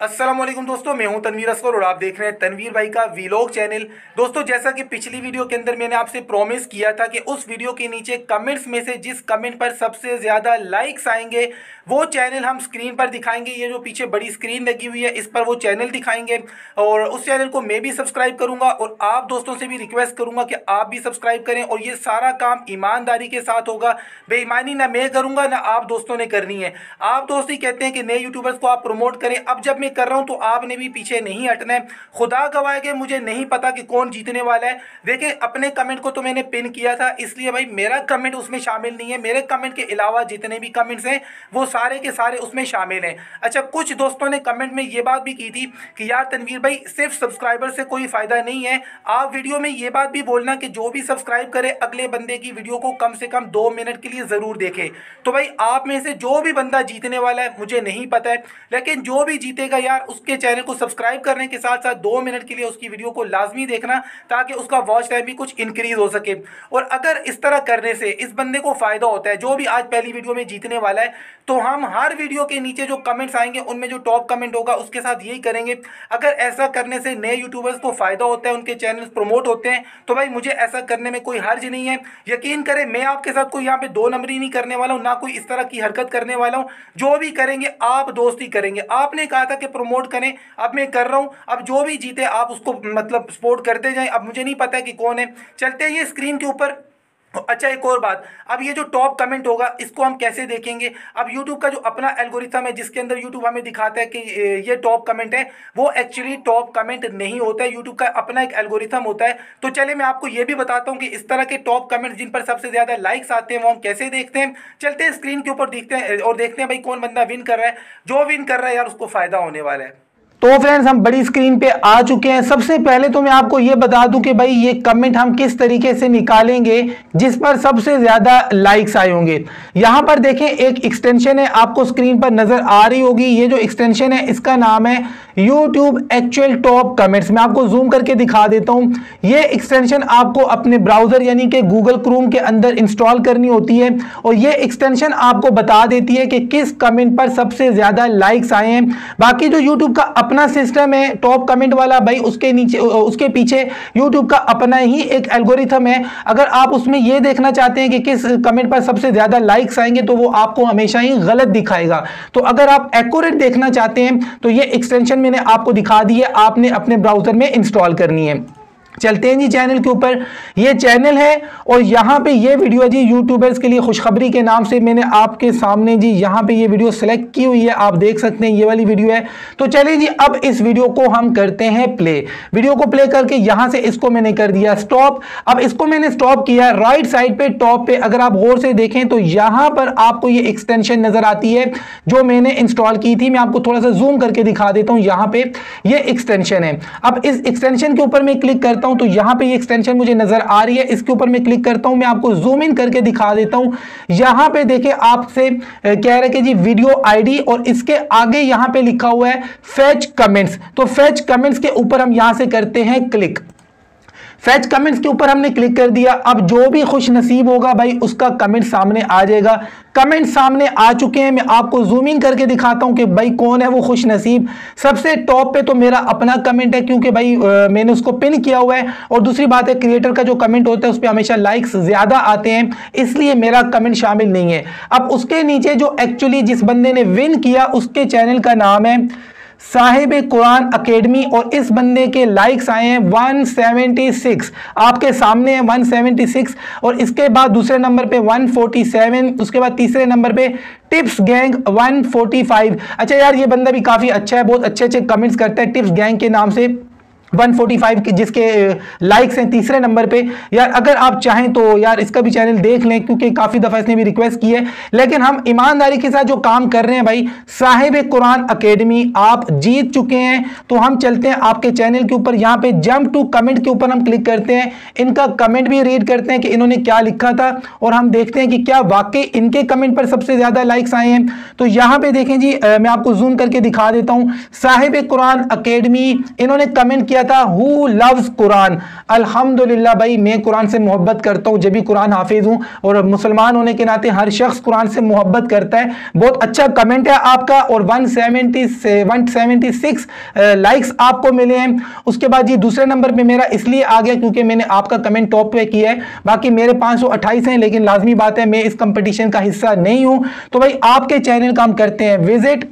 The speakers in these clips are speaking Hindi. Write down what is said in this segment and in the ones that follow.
वालेकुम दोस्तों, मैं हूँ तनवीर असगर और आप देख रहे हैं तनवीर भाई का वीलॉग चैनल दोस्तों, जैसा कि पिछली वीडियो के अंदर मैंने आपसे प्रॉमिस किया था कि उस वीडियो के नीचे कमेंट्स में से जिस कमेंट पर सबसे ज़्यादा लाइक्स आएँगे, वो चैनल हम स्क्रीन पर दिखाएँगे। ये जो पीछे बड़ी स्क्रीन लगी हुई है, इस पर वो चैनल दिखाएँगे। और उस चैनल को मैं भी सब्सक्राइब करूँगा और आप दोस्तों से भी रिक्वेस्ट करूँगा कि आप भी सब्सक्राइब करें और ये सारा काम ईमानदारी के साथ होगा। बेईमानी ना मैं करूँगा, ना आप दोस्तों ने करनी है। आप दोस्त ही कहते हैं कि नए यूट्यूबर्स को आप प्रमोट करें। अब जब मैं मैं कर रहा हूँ तो आपने भी पीछे नहीं हटना है। खुदा गवाए के मुझे नहीं पता कि कौन जीतने वाला है। देखिए, अपने कमेंट को तो मैंने पिन किया था, इसलिए भाई मेरा कमेंट उसमें शामिल नहीं है। मेरे कमेंट के अलावा जितने भी कमेंट्स हैं, वो सारे के सारे उसमें शामिल हैं। अच्छा कुछ दोस्तों ने कमेंट में ये बात भी की थी कि यार तनवीर भाई, सिर्फ़ सब्सक्राइबर से कोई फ़ायदा नहीं है। आप वीडियो में ये बात भी बोलना कि जो भी सब्सक्राइब करे, अगले बंदे की वीडियो को कम से कम दो मिनट के लिए ज़रूर देखे। तो भाई, आप में से जो भी बंदा जीतने वाला है, मुझे नहीं पता है। लेकिन जो भी जीतेगा यार, उसके चैनल को सब्सक्राइब करने के साथ साथ दो मिनट के लिए उसकी वीडियो को लाजमी देखना, ताकि उसका वॉच टाइम भी कुछ इंक्रीज हो सके। और अगर इस तरह करने से, इस बंदे को फ़ायदा होता है, जो भी आज पहली वीडियो में जीतने वाला है तो हम हर वीडियो के नीचे जो कमेंट्स आएँगे, उनमें जो टॉप कमेंट होगा, उसके साथ यही करेंगे। अगर ऐसा करने से नए यूट्यूबर्स को फ़ायदा होता है, उनके चैनल प्रमोट होते हैं तो भाई मुझे ऐसा करने में कोई हर्ज नहीं है। यकीन करें, मैं आपके साथ कोई यहाँ पे दो नंबरी नहीं करने वाला हूँ, ना कोई इस तरह की हरकत करने वाला हूँ। जो भी करेंगे, आप दोस्ती करेंगे। आपने कहा था कि प्रमोट करें। अब मैं कर रहा हूँ। अब जो भी जीते, आप उसको मतलब सपोर्ट करते जाएँ। अब मुझे नहीं पता कि कौन है। चलते हैं ये स्क्रीन के ऊपर। अच्छा एक और बात। अब ये जो टॉप कमेंट होगा, इसको हम कैसे देखेंगे? अब यूट्यूब का जो अपना एल्गोरिथम है, जिसके अंदर यूट्यूब हमें दिखाता है कि ये टॉप कमेंट है, वो एक्चुअली टॉप कमेंट नहीं होता है। यूट्यूब का अपना एक एल्गोरिथम होता है। तो चले मैं आपको ये भी बताता हूँ कि इस तरह के टॉप कमेंट जिन पर सबसे ज़्यादा लाइक्स आते हैं, वो हम कैसे देखते हैं। चलते हैं स्क्रीन के ऊपर, देखते हैं, और देखते हैं भाई कौन बंदा विन कर रहा है। जो विन कर रहा है यार, उसको फ़ायदा होने वाला है। तो फ्रेंड्स हम बड़ी स्क्रीन पे आ चुके हैं। सबसे पहले तो मैं आपको ये बता दूँ कि भाई, ये कमेंट हम किस तरीके से निकालेंगे, जिस पर सबसे ज़्यादा लाइक्स आए होंगे। यहाँ पर देखें, एक एक्सटेंशन है, आपको स्क्रीन पर नज़र आ रही होगी। ये जो एक्सटेंशन है, इसका नाम है यूट्यूब एक्चुअल टॉप कमेंट्स मैं आपको जूम करके दिखा देता हूँ। ये एक्सटेंशन आपको अपने ब्राउज़र यानी कि गूगल क्रोम के अंदर इंस्टॉल करनी होती है। और ये एक्सटेंशन आपको बता देती है कि किस कमेंट पर सबसे ज़्यादा लाइक्स आए हैं। बाकी जो यूट्यूब का अपना सिस्टम है टॉप कमेंट वाला भाई उसके नीचे उसके पीछे यूट्यूब का अपना ही एक एल्गोरिथम है। अगर आप उसमें यह देखना चाहते हैं कि किस कमेंट पर सबसे ज़्यादा लाइक्स आएँगे तो वो आपको हमेशा ही गलत दिखाएगा। तो अगर आप एक्यूरेट देखना चाहते हैं तो ये एक्सटेंशन मैंने आपको दिखा दी है, आपने अपने ब्राउज़र में इंस्टॉल करनी है। चलते हैं जी चैनल के ऊपर। ये चैनल है और यहाँ पे ये वीडियो है जी यूट्यूबर्स के लिए खुशखबरी के नाम से मैंने आपके सामने जी यहाँ पे ये वीडियो सेलेक्ट की हुई है। आप देख सकते हैं, ये वाली वीडियो है। तो चलिए जी, अब इस वीडियो को हम करते हैं प्ले वीडियो को प्ले करके यहाँ से इसको मैंने कर दिया स्टॉप अब इसको मैंने स्टॉप किया। राइट साइड पे टॉप पे अगर आप गौर से देखें तो यहाँ पर आपको ये एक्सटेंशन नज़र आती है, जो मैंने इंस्टॉल की थी। मैं आपको थोड़ा सा जूम करके दिखा देता हूँ यहाँ पे। ये एक्सटेंशन है। अब इस एक्सटेंशन के ऊपर मैं क्लिक करता हूँ तो यहाँ पे ये एक्सटेंशन मुझे नज़र आ रही है। इसके ऊपर मैं क्लिक करता हूँ, मैं आपको जूम इन करके दिखा देता हूँ। यहाँ पे देखें आपसे कह रहे कि जी वीडियो आईडी और इसके आगे यहाँ पे लिखा हुआ है फैच कमेंट्स तो फेच कमेंट्स के ऊपर हम यहाँ से करते हैं क्लिक फैच कमेंट्स के ऊपर हमने क्लिक कर दिया। अब जो भी खुश नसीब होगा भाई उसका कमेंट सामने आ जाएगा। कमेंट सामने आ चुके हैं। मैं आपको जूम इन करके दिखाता हूँ कि भाई कौन है वो खुश नसीब। सबसे टॉप पे तो मेरा अपना कमेंट है क्योंकि भाई आ, मैंने उसको पिन किया हुआ है। और दूसरी बात है क्रिएटर का जो कमेंट होता है उस पर हमेशा लाइक्स ज़्यादा आते हैं। इसलिए मेरा कमेंट शामिल नहीं है। अब उसके नीचे जो एक्चुअली जिस बंदे ने विन किया उसके चैनल का नाम है साहिब कुरान अकेडमी और इस बंदे के लाइक्स आए हैं 176 आपके सामने है 176 और इसके बाद दूसरे नंबर पे 147 उसके बाद तीसरे नंबर पे टिप्स गैंग 145 अच्छा यार, ये बंदा भी काफ़ी अच्छा है, बहुत अच्छे अच्छे कमेंट्स करता है टिप्स गैंग के नाम से। 145 के, जिसके लाइक्स हैं तीसरे नंबर पे। यार, अगर आप चाहें तो यार, इसका भी चैनल देख लें, क्योंकि काफ़ी दफ़ा इसने भी रिक्वेस्ट की है। लेकिन हम ईमानदारी के साथ जो काम कर रहे हैं भाई, साहिब कुरान अकेडमी आप जीत चुके हैं। तो हम चलते हैं आपके चैनल के ऊपर। यहाँ पे जंप टू कमेंट के ऊपर हम क्लिक करते हैं। इनका कमेंट भी रीड करते हैं कि इन्होंने क्या लिखा था। और हम देखते हैं कि क्या वाकई इनके कमेंट पर सबसे ज़्यादा लाइक्स आए हैं। तो यहाँ पर देखें जी मैं आपको जूम करके दिखा देता हूँ। साहिब कुरान अकेडमी इन्होंने कमेंट किया किया था हु लव्स कुरान अल्हम्दुलिल्लाह भाई, मैं कुरान से मोहब्बत करता हूँ, जब भी कुरान हाफिज हूँ, और मुसलमान होने के नाते हर शख्स कुरान से मोहब्बत करता है। बहुत अच्छा कमेंट है आपका, और 170 से 176 लाइक्स आपको मिले हैं। उसके बाद जी दूसरे नंबर पर मेरा इसलिए आ गया क्योंकि मैंने आपका कमेंट टॉप पे किया है। बाकी मेरे 528 हैं, लेकिन लाजमी बात है, मैं इस कंपटीशन का हिस्सा नहीं हूँ। तो भाई, आपके चैनल का हम करते हैं। विज़िट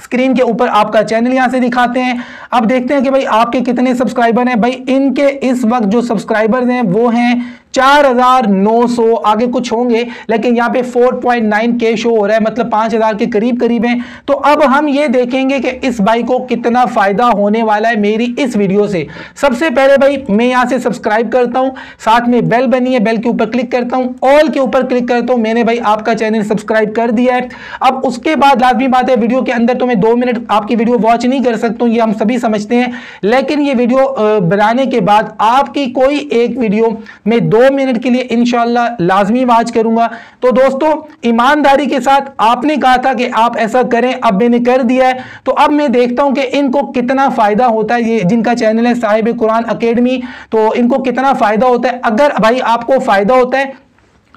स्क्रीन के ऊपर आपका चैनल यहाँ से दिखाते हैं। अब देखते हैं कि भाई आपके कितने सब्सक्राइबर हैं। भाई इनके इस वक्त जो सब्सक्राइबर्स हैं, वो हैं 4900 आगे कुछ होंगे, लेकिन यहाँ पे 4.9 के शो हो रहा है मतलब 5000 के करीब करीब हैं। तो अब हम ये देखेंगे कि इस बाइक को कितना फ़ायदा होने वाला है मेरी इस वीडियो से। सबसे पहले भाई, मैं यहाँ से सब्सक्राइब करता हूँ, साथ में बेल बनी है बेल के ऊपर क्लिक करता हूँ ऑल के ऊपर क्लिक करता हूँ, मैंने भाई आपका चैनल सब्सक्राइब कर दिया है। अब उसके बाद लाजमी बात है वीडियो के अंदर तो मैं दो मिनट आपकी वीडियो वॉच नहीं कर सकता हूँ, ये हम सभी समझते हैं। लेकिन ये वीडियो बनाने के बाद आपकी कोई एक वीडियो में दो दो मिनट के लिए इनशाला लाजमी वाज करूँगा। तो दोस्तों, ईमानदारी के साथ आपने कहा था कि आप ऐसा करें, अब मैंने कर दिया है। तो अब मैं देखता हूँ कि इनको कितना फ़ायदा होता है। ये जिनका चैनल है साहिब कुरान अकेडमी तो इनको कितना फ़ायदा होता है? अगर भाई आपको फ़ायदा होता है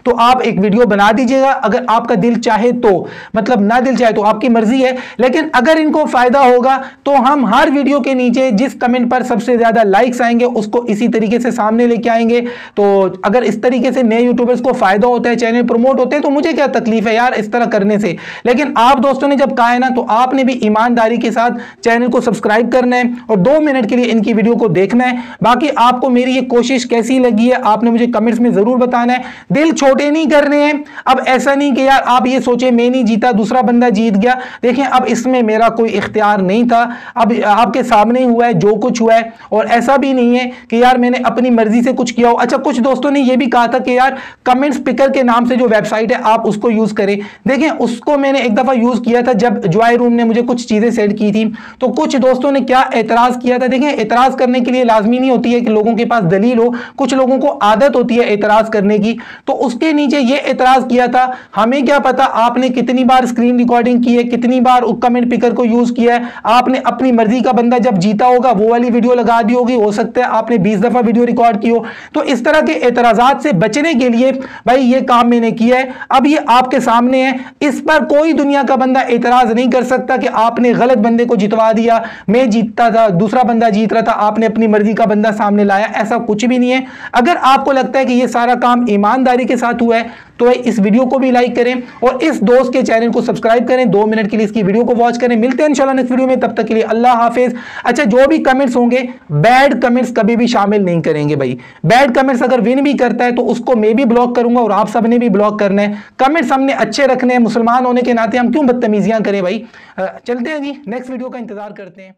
तो आप एक वीडियो बना दीजिएगा। अगर आपका दिल चाहे तो मतलब ना दिल चाहे तो आपकी मर्ज़ी है, लेकिन अगर इनको फ़ायदा होगा तो हम हर वीडियो के नीचे जिस कमेंट पर सबसे ज़्यादा लाइक्स आएँगे, उसको इसी तरीके से सामने लेके आएँगे। तो अगर इस तरीके से नए यूट्यूबर्स को फ़ायदा होता है चैनल प्रमोट होते हैं तो मुझे क्या तकलीफ़ है यार इस तरह करने से? लेकिन आप दोस्तों ने जब कहा है ना तो आपने भी ईमानदारी के साथ चैनल को सब्सक्राइब करना है और दो मिनट के लिए इनकी वीडियो को देखना है। बाकी आपको मेरी ये कोशिश कैसी लगी है, आपने मुझे कमेंट्स में ज़रूर बताना है। दिल छोड़ छोटे नहीं करने हैं। अब ऐसा नहीं कि यार आप ये सोचे, मैं नहीं जीता, दूसरा बंदा जीत गया। देखें, अब इसमें मेरा कोई इख्तियार नहीं था। अब आपके सामने हुआ है, जो कुछ हुआ है, और ऐसा भी नहीं है कि यार मैंने अपनी मर्ज़ी से कुछ किया हो। अच्छा कुछ दोस्तों ने ये भी कहा था कि यार कमेंट स्पीकर के नाम से जो वेबसाइट है, आप उसको यूज़ करें। देखें, उसको मैंने एक दफ़ा यूज़ किया था जब ज्वाई रूम ने मुझे कुछ चीज़ें सेंड की थी। तो कुछ दोस्तों ने क्या एतराज़ किया था? देखें, एतराज़ करने के लिए लाजमी नहीं होती है कि लोगों के पास दलील हो। कुछ लोगों को आदत होती है एतराज़ करने की। तो उसके नीचे ये एतराज़ किया था, हमें क्या पता आपने कितनी बार स्क्रीन रिकॉर्डिंग की है, कितनी बार कमेंट पिकर को यूज़ किया है, आपने अपनी मर्ज़ी का बंदा जब जीता होगा, वो वाली वीडियो लगा दी होगी, हो सकता है आपने बीस दफ़ा वीडियो रिकॉर्ड की हो। तो इस तरह के एतराजात से बचने के लिए भाई ये काम मैंने किया है। अब ये आपके सामने है। इस पर कोई दुनिया का बंदा एतराज़ नहीं कर सकता कि आपने गलत बंदे को जितवा दिया। मैं जीतता था, दूसरा बंदा जीत रहा था, आपने अपनी मर्ज़ी का बंदा सामने लाया, ऐसा कुछ भी नहीं है। अगर आपको लगता है कि ये सारा काम ईमानदारी के साथ हुआ है तो इस वीडियो को भी लाइक करें और इस दोस्त के चैनल को सब्सक्राइब करें। दो मिनट के लिए इसकी वीडियो को वॉच करें। मिलते हैं इंशाल्लाह नेक्स्ट वीडियो में। तब तक के लिए अल्लाह हाफिज। अच्छा जो भी कमेंट्स होंगे बैड कमेंट्स कभी भी शामिल नहीं करेंगे भाई। बैड कमेंट्स अगर विन भी करता है तो उसको मैं भी ब्लॉक करूँगा और आप सबने भी ब्लॉक करना है। कमेंट्स हमने अच्छे रखने हैं। मुसलमान होने के नाते हम क्यों बदतमीजियाँ करें भाई? चलते हैं जी। नेक्स्ट वीडियो का इंतज़ार करते हैं।